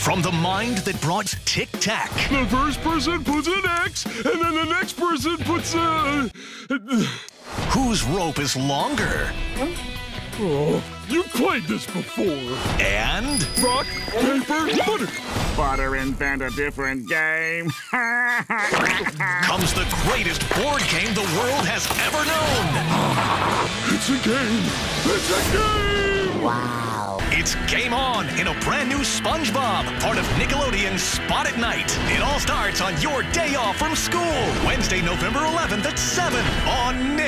From the mind that brought Tic Tac. The first person puts an X, and then the next person puts a. Whose rope is longer? Oh, you've played this before. And Rock, paper, butter. Butter invent a different game. comes the greatest board game the world has ever known. It's a game. It's a game. Wow. It's Game On in a brand new SpongeBob, part of Nickelodeon's Spot at Night. It all starts on your day off from school, Wednesday, November 11th at 7 on Nick.